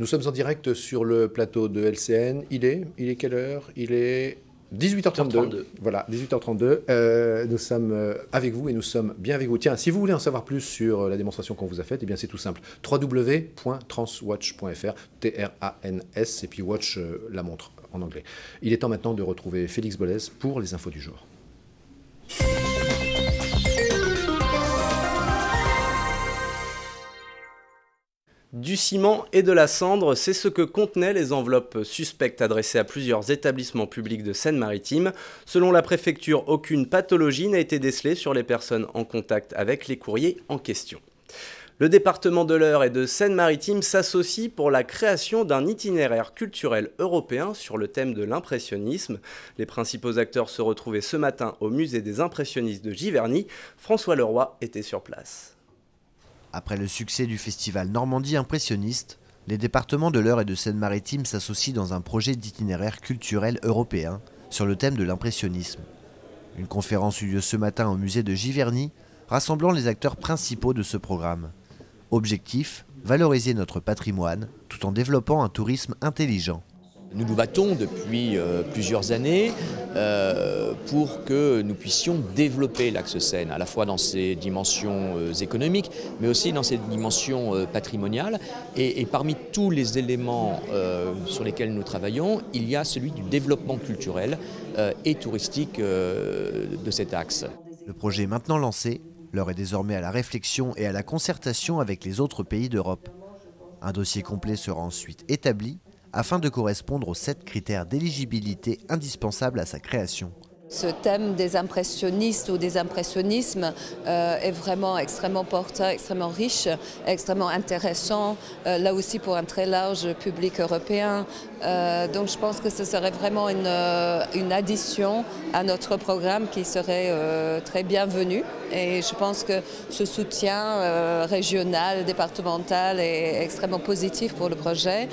Nous sommes en direct sur le plateau de LCN. Il est, il est quelle heure? Il est 18h32. Voilà, 18h32. Euh, nous sommes euh, avec vous et nous sommes bien avec vous. Tiens, si vous voulez en savoir plus sur euh, la démonstration qu'on vous a faite, eh bien c'est tout simple. www.transwatch.fr, T-R-A-N-S, et puis watch la montre en anglais. Il est temps maintenant de retrouver Félix Bollès pour les infos du jour. Du ciment et de la cendre, c'est ce que contenaient les enveloppes suspectes adressées à plusieurs établissements publics de Seine-Maritime. Selon la préfecture, aucune pathologie n'a été décelée sur les personnes en contact avec les courriers en question. Le département de l'Eure et de Seine-Maritime s'associe pour la création d'un itinéraire culturel européen sur le thème de l'impressionnisme. Les principaux acteurs se retrouvaient ce matin au musée des impressionnistes de Giverny. François Leroy était sur place. Après le succès du festival Normandie impressionniste, les départements de l'Eure et de Seine-Maritime s'associent dans un projet d'itinéraire culturel européen sur le thème de l'impressionnisme. Une conférence eut lieu ce matin au musée de Giverny, rassemblant les acteurs principaux de ce programme. Objectif valoriser notre patrimoine tout en développant un tourisme intelligent. Nous nous battons depuis euh, plusieurs années euh, pour que nous puissions développer l'axe Seine, à la fois dans ses dimensions euh, économiques, mais aussi dans ses dimensions patrimoniales. Et, parmi tous les éléments sur lesquels nous travaillons, il y a celui du développement culturel et touristique de cet axe. Le projet est maintenant lancé. L'heure est désormais à la réflexion et à la concertation avec les autres pays d'Europe. Un dossier complet sera ensuite établi afin de correspondre aux sept critères d'éligibilité indispensables à sa création. Ce thème des impressionnistes ou des impressionnismes euh, est vraiment extrêmement porteur, extrêmement riche, extrêmement intéressant, euh, là aussi pour un très large public européen. Euh, donc je pense que ce serait vraiment une, une addition à notre programme qui serait très bienvenue. Et je pense que ce soutien régional, départemental est extrêmement positif pour le projet.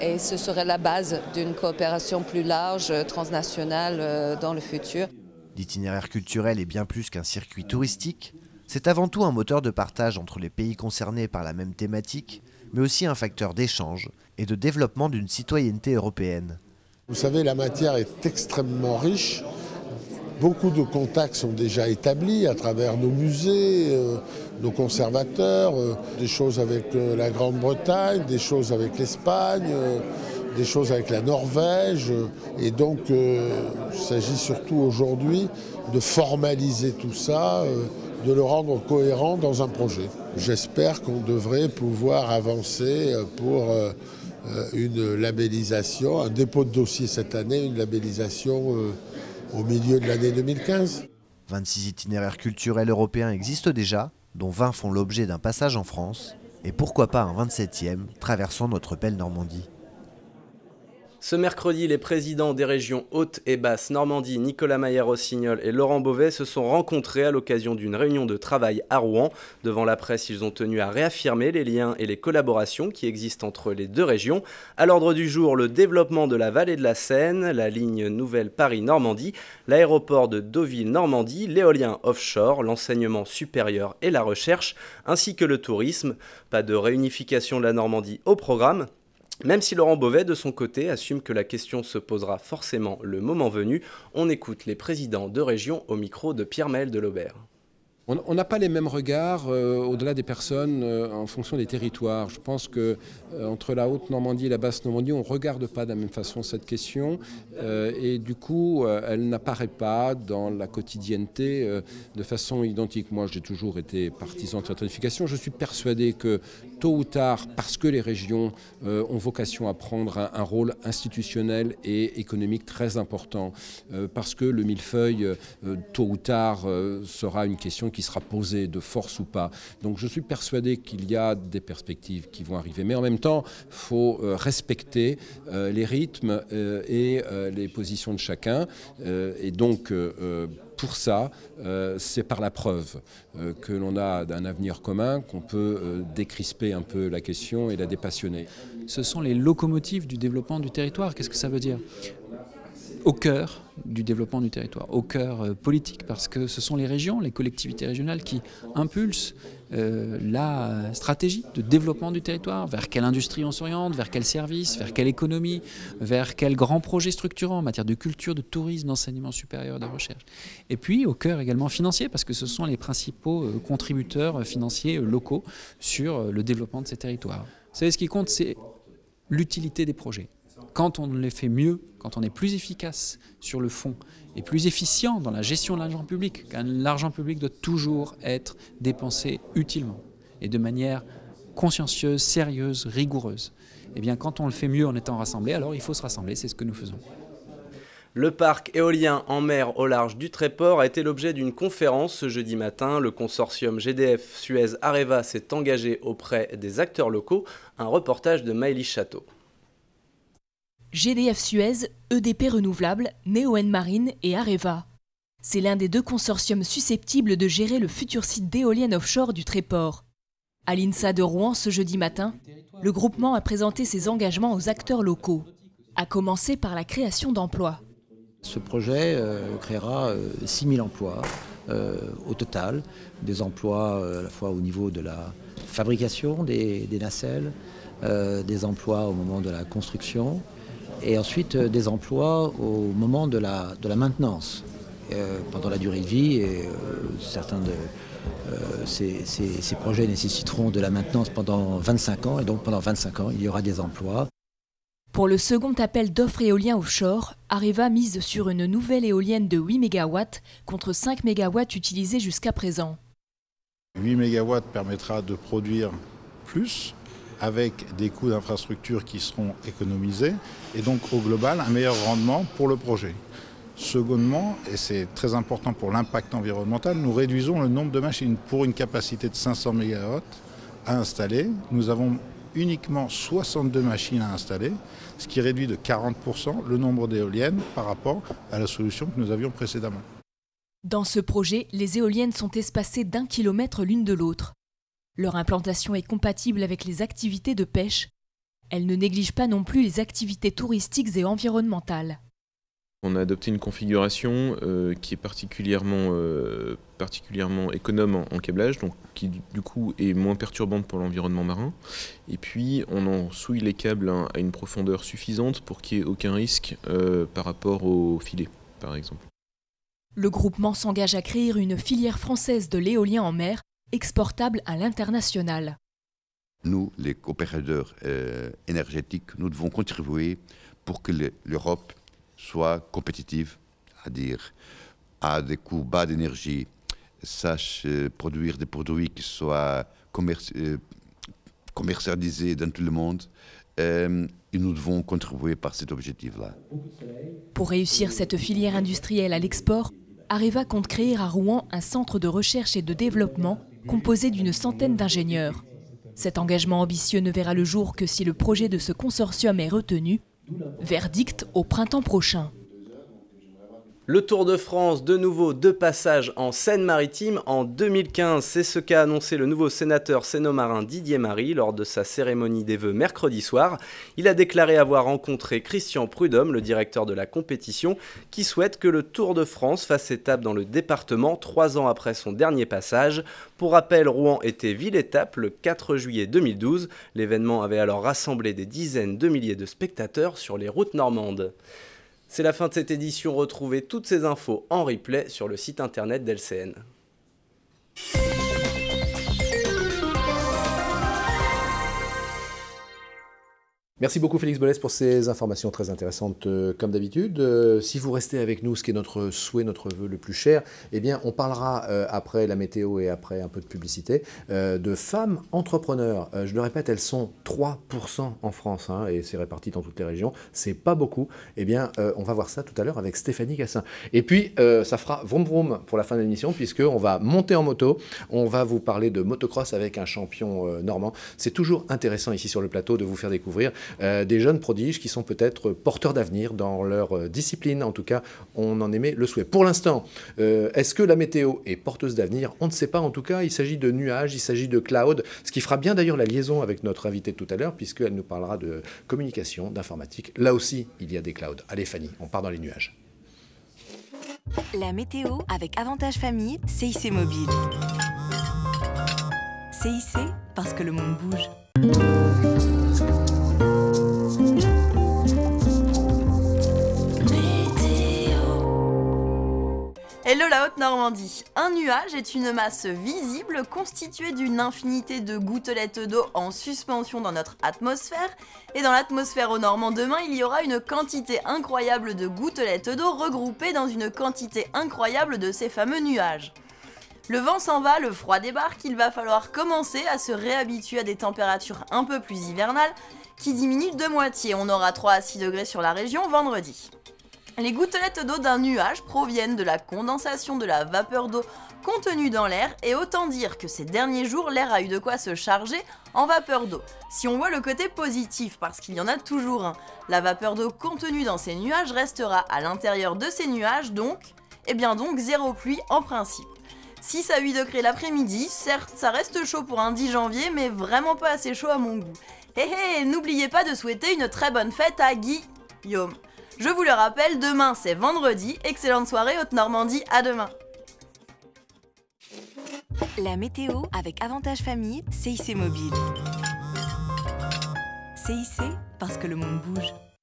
et ce serait la base d'une coopération plus large, transnationale dans le futur. L'itinéraire culturel est bien plus qu'un circuit touristique, c'est avant tout un moteur de partage entre les pays concernés par la même thématique, mais aussi un facteur d'échange et de développement d'une citoyenneté européenne. Vous savez, la matière est extrêmement riche. Beaucoup de contacts sont déjà établis à travers nos musées, euh, nos conservateurs, euh, des choses avec euh, la Grande-Bretagne, des choses avec l'Espagne des choses avec la Norvège. Et donc, il s'agit surtout aujourd'hui de formaliser tout ça, de le rendre cohérent dans un projet. J'espère qu'on devrait pouvoir avancer euh, pour une labellisation, un dépôt de dossier cette année, une labellisation au milieu de l'année 2015. 26 itinéraires culturels européens existent déjà, dont 20 font l'objet d'un passage en France, et pourquoi pas un 27e traversant notre belle Normandie? Ce mercredi, les présidents des régions Haute et Basse Normandie, Nicolas Maillard-Rossignol et Laurent Beauvais se sont rencontrés à l'occasion d'une réunion de travail à Rouen. Devant la presse, ils ont tenu à réaffirmer les liens et les collaborations qui existent entre les deux régions. À l'ordre du jour, le développement de la vallée de la Seine, la ligne Nouvelle Paris-Normandie, l'aéroport de Deauville-Normandie, l'éolien offshore, l'enseignement supérieur et la recherche, ainsi que le tourisme. Pas de réunification de la Normandie au programme. Même si Laurent Beauvais, de son côté, assume que la question se posera forcément le moment venu, on écoute les présidents de région au micro de Pierre-Maël Delobert. On n'a pas les mêmes regards euh, au-delà des personnes euh, en fonction des territoires. Je pense que euh, entre la Haute-Normandie et la Basse-Normandie, on ne regarde pas de la même façon cette question et du coup, elle n'apparaît pas dans la quotidienneté de façon identique. Moi, j'ai toujours été partisan de cette unification. Je suis persuadé que tôt ou tard, parce que les régions ont vocation à prendre un, un, rôle institutionnel et économique très important, parce que le millefeuille, tôt ou tard, sera une question qui sera posée de force ou pas. Donc je suis persuadé qu'il y a des perspectives qui vont arriver. Mais en même temps, il faut euh, respecter euh, les rythmes euh, et les positions de chacun. et donc, pour ça, c'est par la preuve que l'on a d'un avenir commun qu'on peut décrisper un peu la question et la dépassionner. Ce sont les locomotives du développement du territoire. Qu'est-ce que ça veut dire? Au cœur du développement du territoire, au cœur euh, politique, parce que ce sont les régions, les collectivités régionales qui impulsent euh, la stratégie de développement du territoire, vers quelle industrie on s'oriente, vers quel service, vers quelle économie, vers quel grand projet structurant en matière de culture, de tourisme, d'enseignement supérieur, de recherche. Et puis au cœur également financier, parce que ce sont les principaux euh, contributeurs financiers locaux sur le développement de ces territoires. Vous savez, ce qui compte, c'est l'utilité des projets. Quand on les fait mieux, quand on est plus efficace sur le fond et plus efficient dans la gestion de l'argent public, l'argent public doit toujours être dépensé utilement et de manière consciencieuse, sérieuse, rigoureuse. Eh bien, quand on le fait mieux en étant rassemblé, alors il faut se rassembler, c'est ce que nous faisons. Le parc éolien en mer au large du Tréport a été l'objet d'une conférence ce jeudi matin. Le consortium GDF Suez Areva s'est engagé auprès des acteurs locaux. Un reportage de Maëlys Château. GDF Suez, EDP Renouvelable, Neoen Marine et Areva. C'est l'un des deux consortiums susceptibles de gérer le futur site d'éoliennes offshore du Tréport. À l'INSA de Rouen ce jeudi matin, le groupement a présenté ses engagements aux acteurs locaux, à commencer par la création d'emplois. Ce projet euh, créera 6 euh, 000 emplois euh, au total, des emplois à la fois au niveau de la fabrication des nacelles, des emplois au moment de la construction, et ensuite euh, des emplois au moment de la, de la maintenance, euh, pendant la durée de vie. Et, euh, certains de ces, ces, projets nécessiteront de la maintenance pendant 25 ans, et donc pendant 25 ans, il y aura des emplois. Pour le second appel d'offres éolien offshore, Areva mise sur une nouvelle éolienne de 8 MW contre 5 MW utilisés jusqu'à présent. 8 MW permettra de produire plus avec des coûts d'infrastructure qui seront économisés et donc au global un meilleur rendement pour le projet. Secondement, et c'est très important pour l'impact environnemental, nous réduisons le nombre de machines pour une capacité de 500 MW à installer. Nous avons uniquement 62 machines à installer, ce qui réduit de 40% le nombre d'éoliennes par rapport à la solution que nous avions précédemment. Dans ce projet, les éoliennes sont espacées d'un kilomètre l'une de l'autre. Leur implantation est compatible avec les activités de pêche. Elle ne néglige pas non plus les activités touristiques et environnementales. On a adopté une configuration euh, qui est particulièrement, euh, particulièrement économe en, câblage, donc qui du coup est moins perturbante pour l'environnement marin. Et puis on en souille les câbles à une profondeur suffisante pour qu'il n'y ait aucun risque euh, par rapport au filet, par exemple. Le groupement s'engage à créer une filière française de l'éolien en mer exportable à l'international. Nous, les opérateurs euh, énergétiques, nous devons contribuer pour que l'Europe soit compétitive, à dire à des coûts bas d'énergie, sache euh, produire des produits qui soient euh, commercialisés dans tout le monde. et nous devons contribuer par cet objectif-là. Pour réussir cette filière industrielle à l'export, Areva compte créer à Rouen un centre de recherche et de développement composé d'une centaine d'ingénieurs. Cet engagement ambitieux ne verra le jour que si le projet de ce consortium est retenu. Verdict au printemps prochain. Le Tour de France, de nouveau deux passages en Seine-Maritime en 2015. C'est ce qu'a annoncé le nouveau sénateur sénomarin Didier Marie lors de sa cérémonie des vœux mercredi soir. Il a déclaré avoir rencontré Christian Prudhomme, le directeur de la compétition, qui souhaite que le Tour de France fasse étape dans le département trois ans après son dernier passage. Pour rappel, Rouen était ville-étape le 4 juillet 2012. L'événement avait alors rassemblé des dizaines de milliers de spectateurs sur les routes normandes. C'est la fin de cette édition. Retrouvez toutes ces infos en replay sur le site internet d'LCN. Merci beaucoup Félix Bolès pour ces informations très intéressantes euh, comme d'habitude. Euh, si vous restez avec nous, ce qui est notre souhait, notre vœu le plus cher, eh bien on parlera euh, après la météo et après un peu de publicité de femmes entrepreneurs. je le répète, elles sont 3% en France hein, et c'est réparti dans toutes les régions. C'est pas beaucoup. Eh bien on va voir ça tout à l'heure avec Stéphanie Cassin. Et puis ça fera vroom vroom pour la fin de l'émission puisqu'on va monter en moto. On va vous parler de motocross avec un champion normand. C'est toujours intéressant ici sur le plateau de vous faire découvrir euh, des jeunes prodiges qui sont peut-être porteurs d'avenir dans leur euh, discipline. En tout cas, on en émet le souhait. Pour l'instant, est-ce que la météo est porteuse d'avenir? On ne sait pas. En tout cas, il s'agit de nuages, il s'agit de cloud, ce qui fera bien d'ailleurs la liaison avec notre invité tout à l'heure, puisqu'elle nous parlera de communication, d'informatique. Là aussi, il y a des clouds. Allez Fanny, on part dans les nuages. La météo avec Avantage Famille, CIC Mobile. CIC parce que le monde bouge. Hello la Haute-Normandie Un nuage est une masse visible constituée d'une infinité de gouttelettes d'eau en suspension dans notre atmosphère. Et dans l'atmosphère au Normand demain, il y aura une quantité incroyable de gouttelettes d'eau regroupées dans une quantité incroyable de ces fameux nuages. Le vent s'en va, le froid débarque, il va falloir commencer à se réhabituer à des températures un peu plus hivernales qui diminuent de moitié. On aura 3 à 6 degrés sur la région vendredi. Les gouttelettes d'eau d'un nuage proviennent de la condensation de la vapeur d'eau contenue dans l'air et autant dire que ces derniers jours l'air a eu de quoi se charger en vapeur d'eau. Si on voit le côté positif, parce qu'il y en a toujours un, la vapeur d'eau contenue dans ces nuages restera à l'intérieur de ces nuages donc, et eh bien donc zéro pluie en principe. 6 à 8 degrés l'après-midi, certes ça reste chaud pour un 10 janvier mais vraiment pas assez chaud à mon goût. Hé hé, n'oubliez pas de souhaiter une très bonne fête à Guillaume. Je vous le rappelle, demain c'est vendredi. Excellente soirée Haute-Normandie, à demain. La météo avec Avantage Famille, CIC Mobile. CIC parce que le monde bouge.